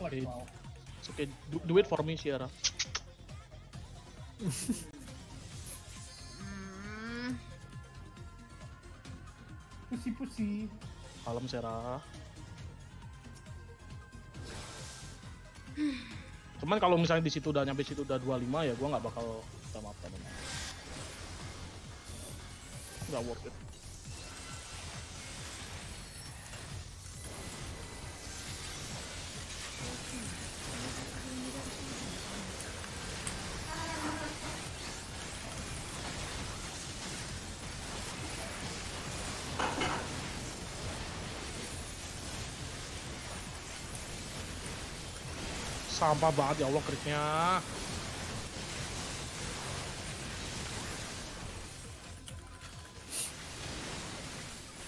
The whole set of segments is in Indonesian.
Oke. mau. It's okay, do, do it for me, Sierra. Hmm, Pusi-pusi. Kalem, Sierra. Cuman kalau misalnya di situ udah nyampe situ udah 25 ya gua nggak bakal minta maaf teman. Nggak worth it. Sampah banget ya Allah kriknya.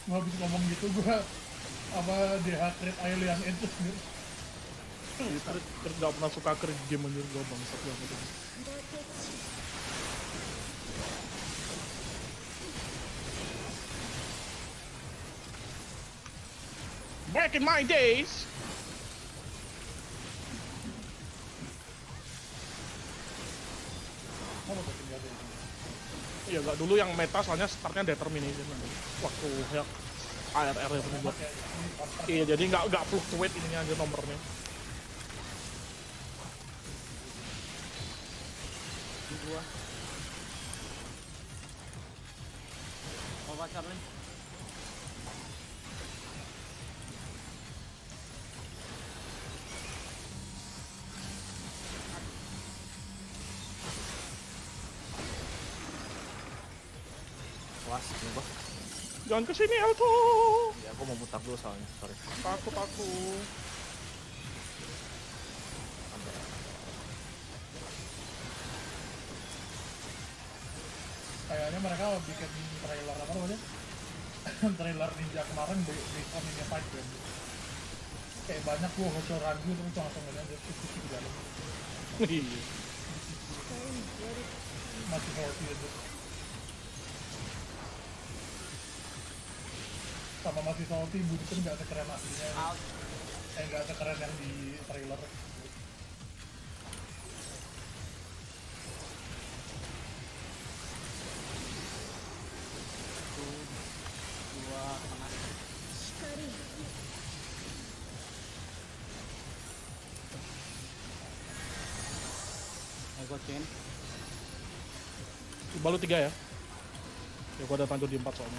Gua habis ngomong gitu gua apa DH crit alien itu. Krik, krik nggak pernah suka krik game anjir gua bangsat banget. ini. Back in my days. Iya gak dulu yang meta soalnya startnya determination. Waktu ya ARR itu buat. Ini Iya jadi nggak nggak fluctuate ininya aja nomornya. Di. Was, ini gua. Jangan ke sini Alto. Ya, gua mau mutak dulu soalnya, sorry. Takut aku. kayaknya mereka bikin trailer apa namanya? trailer ninja kemarin based on ninja fight kan. Kayak banyak gua hoco ragu terus langsung ngeliat dia pusi di dalam. Iya. Masih healthy aja. Sama masih salty, Bunten nggak sekeren aslinya. Out. Eh nggak sekeren yang di trailer. Satu, dua, tengah. Ayo gua chain. Balu tiga ya. Ya gua ada tanjur di empat soalnya.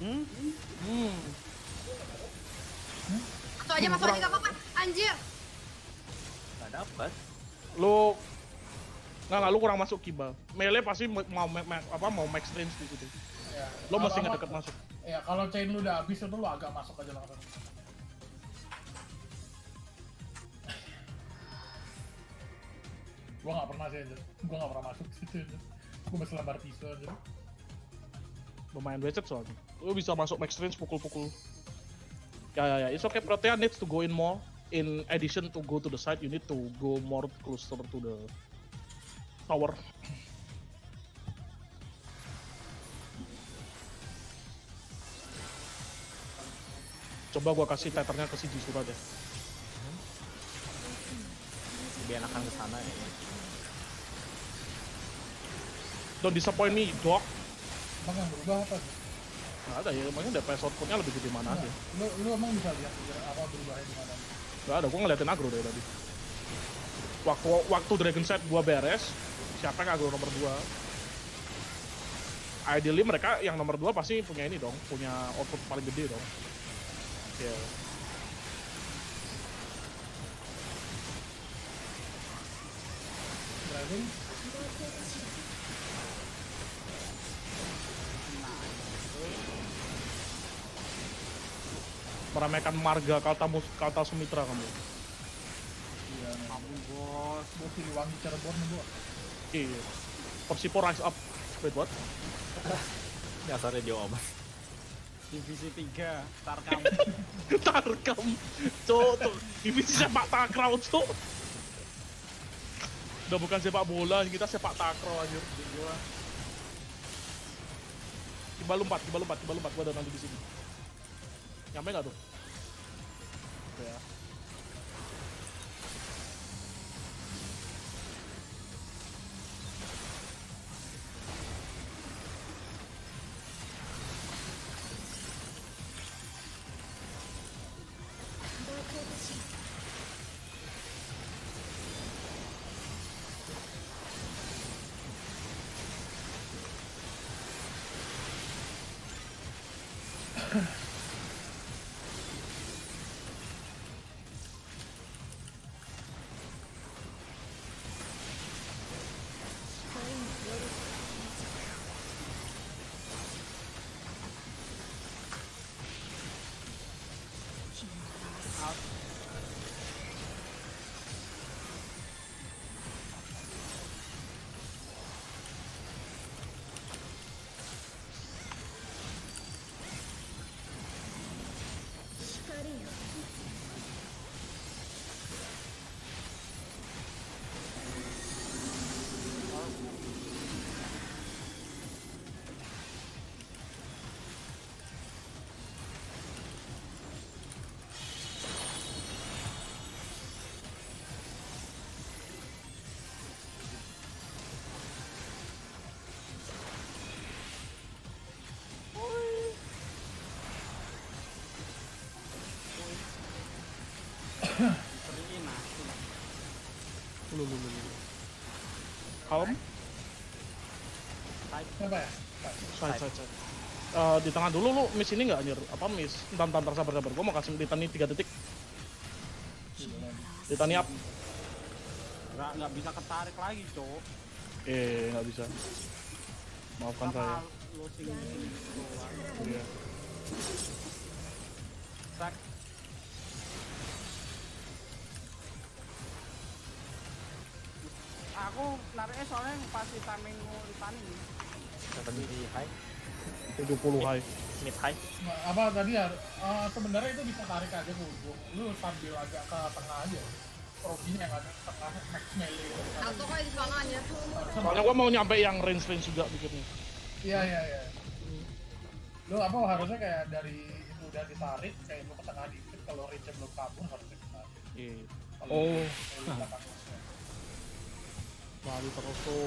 Hmm? Hmm. Aja, masuk aja gak apa-apa. Anjir. Gak dapet. Lu nggak nggak lu kurang masuk kiba. Melee pasti mau ma- apa mau max range di situ. Ya, Lo mesti apa- ngedeket masuk. Ya kalau chain lu udah habis itu lu agak masuk aja langsung. gua nggak pernah sih aja. Gua nggak pernah masuk situ aja. Gua masih lembar pisau aja. Lumayan becet soalnya. Lu bisa masuk max range pukul-pukul. Ya ya ya, it's okay. Protea needs to go in more. In addition to go to the side, you need to go more closer to the tower. Coba gua kasih tethernya ke si Jisoo aja. Lebih enakan ke sana ya. Don't disappoint me, dog. Emang yang berubah apa sih? Nggak ada ya, emangnya DPS outputnya lebih gede mana aja. Lu, lu emang bisa lihat apa berubahnya di mana? Gak ada, gua ngeliatin agro dari tadi. Waktu waktu Dragon Set gua beres, siapa yang agro nomor 2? Ideally mereka yang nomor 2 pasti punya ini dong, punya output paling gede dong. Ya. Driving? Meramaikan marga Kalta, Mus- Kalta Sumitra kamu. Iya. Ampun bos. Gua Siliwangi Cirebon nih gua. Iya. Persipo rise up. Wait what? Dasarnya jauh amat. Divisi 3, Tarkam. Tarkam. Cuk, cuk. Divisi sepak takraw, cuk. Udah bukan sepak bola, kita sepak takraw anjir. Gila. Tiba lompat, tiba lompat, tiba lompat. Gua ada nanti di sini. Nyampe nggak tuh? Oke ya. Seriin Eh, di tengah dulu lu miss ini nggak anjir? Apa miss? Entar, entar, entar, sabar, sabar. Gua mau kasih Titani 3 detik. Titani up. Nggak, nggak bisa ketarik lagi, cok. Eh, nggak bisa. Maafkan saya. Iya. Aku nariknya soalnya pas di timing mau ditani. Tadi di high, 70 high. mid high. Apa tadi ya? eh, sebenarnya itu bisa tarik aja ke ujung. Lu sambil agak ke tengah aja. Probinya yang ada tengah max melee. itu. Atau kayak di sana aja. Soalnya gua mau nyampe yang range-range juga bikinnya. Iya iya iya. Lu apa harusnya kayak dari itu udah ditarik kayak lu ke tengah dikit kalau range belum kabur harusnya ditarik. Iya. Kalau Oh. kalau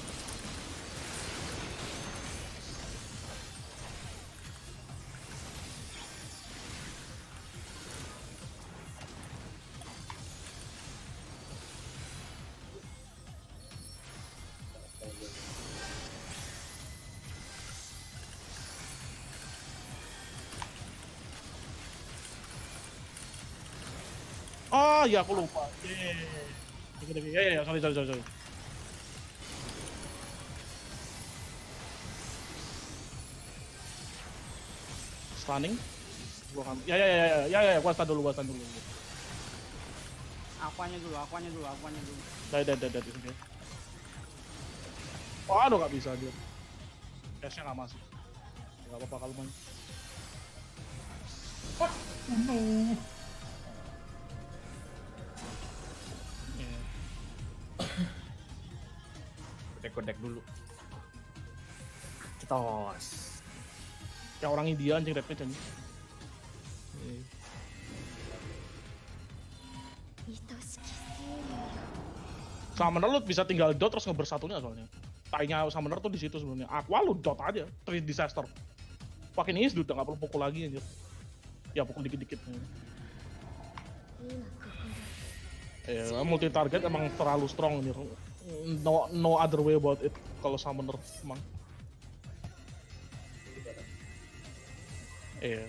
Ah, ya aku lupa. Dikit. Ya ya ya, sorry sorry sorry. sorry. Stunning. Gua kan. Ya ya ya ya ya ya, gua stun dulu, gua stun dulu. Akuanya dulu, akuanya dulu, akuanya dulu. Dai dai dai dai oke. Oh, aduh nggak bisa dia. Cashnya nggak masuk. Gak apa-apa kalau main. Wah, no. Kodek-kodek dulu. Cetos. Kayak orang India anjing red mage anjing. Iya. Summoner lu bisa tinggal dot terus ngeber satunya soalnya. Tainya Summoner tuh di situ sebenarnya. Aqua lu dot aja, three disaster. Pakai is udah nggak perlu pukul lagi anjir. Ya pukul dikit-dikit. Ya, multi target emang terlalu strong anjir. No, no other way about it kalau Summoner emang. Iya.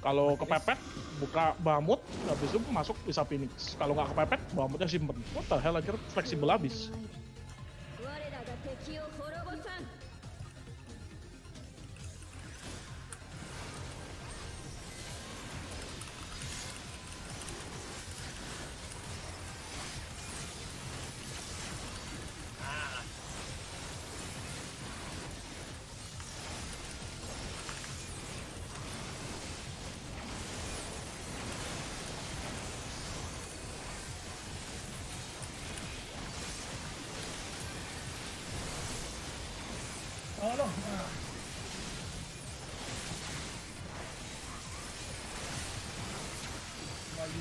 Kalau kepepet, buka bamut, habis itu masuk bisa Phoenix. Kalau nggak kepepet, bamutnya simpen. What the hell, anjir, fleksibel habis.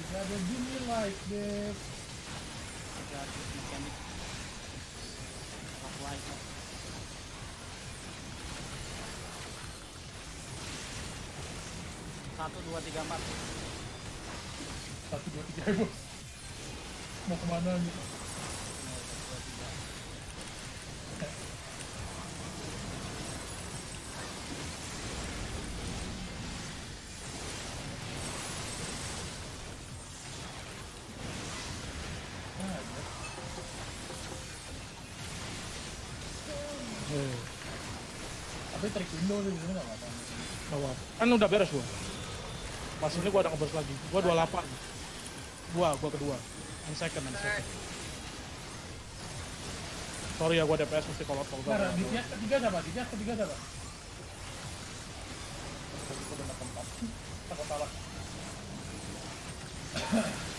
You gotta do me like this? Satu dua tiga empat. Satu, dua, tiga, bos. Mau ke mana nih? Kan udah beres gua. Pas ini gua ada ngebers lagi. Gua 28. Gua, gua kedua. And second, and second. Sorry ya, gua DPS mesti kalau gua. Nah, di tiap ketiga siapa? Di tiap ketiga udah tempat. Takut salah.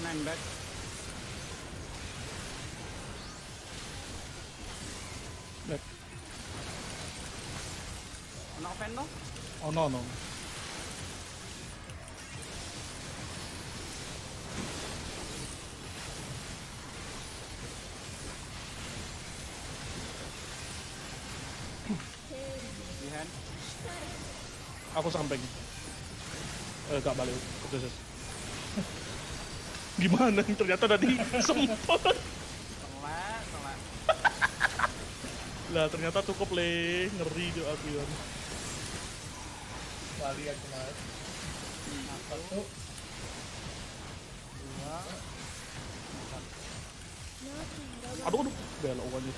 Front and back. Back. Kena open dong. Oh no, no. Di hand. Aku samping. Eh, gak balik. Kedeses. Gimana? Ternyata tadi selek. Lah ternyata cukup le. Ngeri tuh aku ya. Lari yang kemarin. Satu. Dua. Aduh, aduh. Belok aja.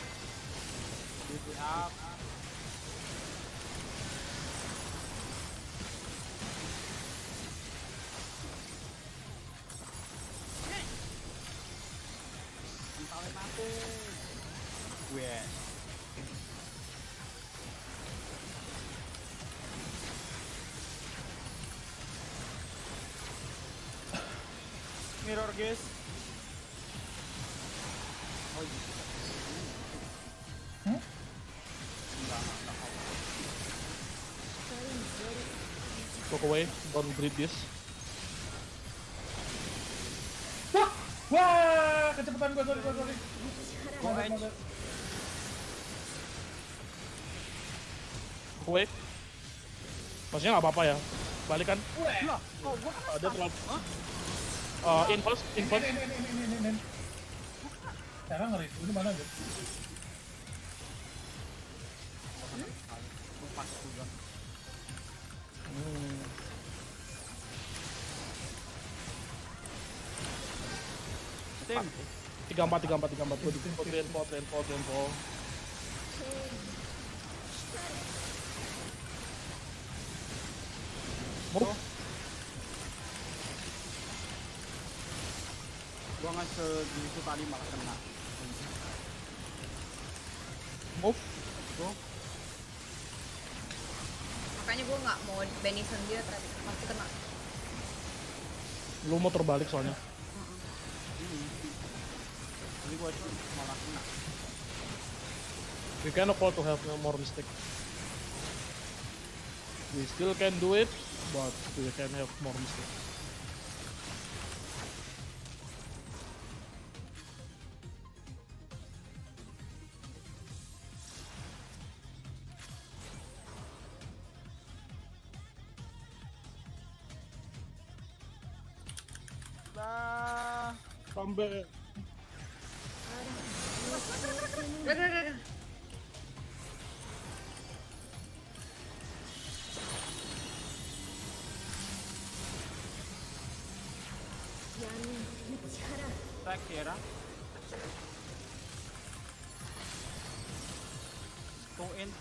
Gue. Mirror guys. Oh, iya. Hmm? Walk away. Don't breed this. Wah! Wah! Kecepatan gua, sorry, sorry, sorry. Go Away. Maksudnya nggak apa-apa ya. Balikan. Lah, kok gua kan Ada terlalu. Uh, in. Sekarang ngeri, ini mana aja? Hmm. Tiga empat, tiga empat, tiga empat. Info, info, info, Move. gua nggak segitu tadi malah kena. Move. Makanya gue nggak mau Benison dia ternyata pasti kena. Lu mau terbalik soalnya. Jadi gua malah kena. We can afford to have no more mistake. We still can do it, but we can have more mistake. Lah, Sampai Udah, stack Sierra. Satuin.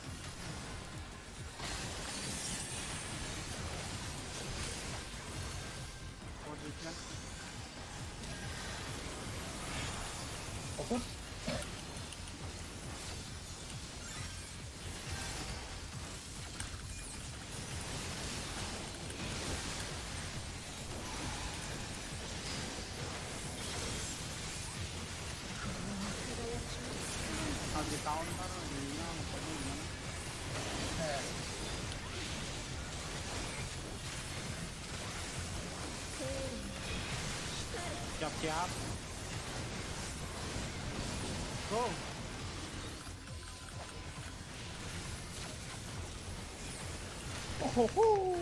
Position. Fokus. Siap-siap. Go. Oh,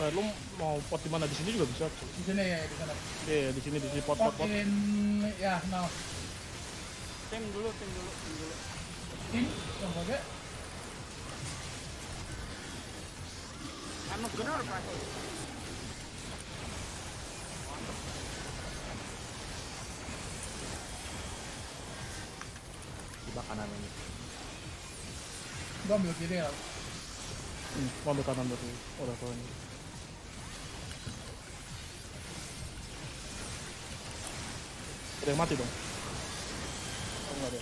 Wah, lu mau pot di mana di sini juga bisa cuy. di sini ya, di sana. Iya, di sini di sini pot pot pot. Potin, ya, now. Tim dulu, tim dulu, tim dulu. Tim, yang baga. I'm not gonna kanan ini. Gua ambil kiri ya. Hmm, mau ambil kanan berarti. Udah kalau ini. Ada yang mati dong. Oh, enggak ada.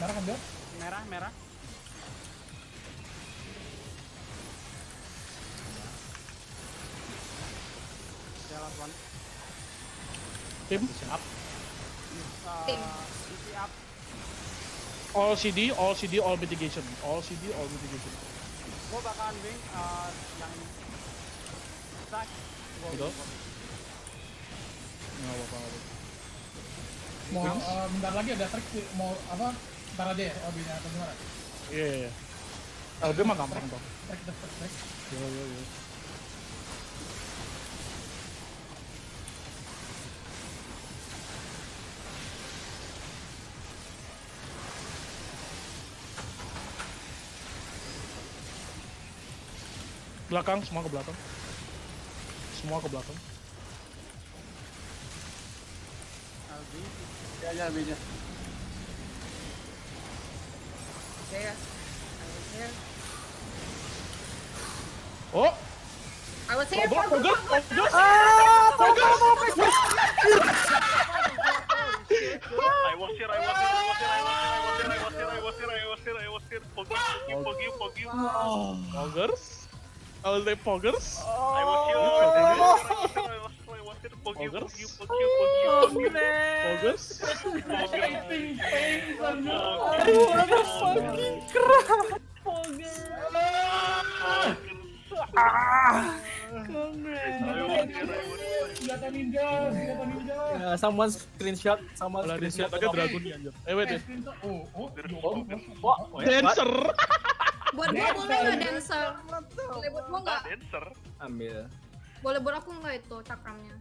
Merah kan dia? Merah, merah. Jalan. Tim, Siap. Uh, Tim. easy up. all CD, all CD, all mitigation. All CD, all mitigation. Gua bakalan wing uh, yang stack. Gua Gitu? Nggak apa-apa. Mau, eh, bentar lagi ada trik sih. Mau apa? Bentar aja ya, LB-nya atau gimana? Iya, iya, iya. LB mah gampang. Trik, trik, trik, trik. Iya, iya, iya. Belakang, semua ke belakang. Semua ke belakang. LB. Ya, ya. There. Was here. Oh, I was here. Fogus, Fogus. Fogus! I was here, I was here, I was here, I was here, I was here, I was here, I was here, I was here. I was? I here, I was here, I here, I was here, I was here. Poggers? Poggers? Sandra. Aduh, what the fucking Senjata ninja, senjata ninja. Ya, someone screenshot, someone screenshot. aja dragon nih anjir. Eh wait Eh, ya. screenshot. Oh, oh, Oh, oh, Wah, Dancer! Buat gua boleh nggak dancer? Boleh buat gua nggak? Dancer. ambil. Boleh buat aku nggak itu cakramnya?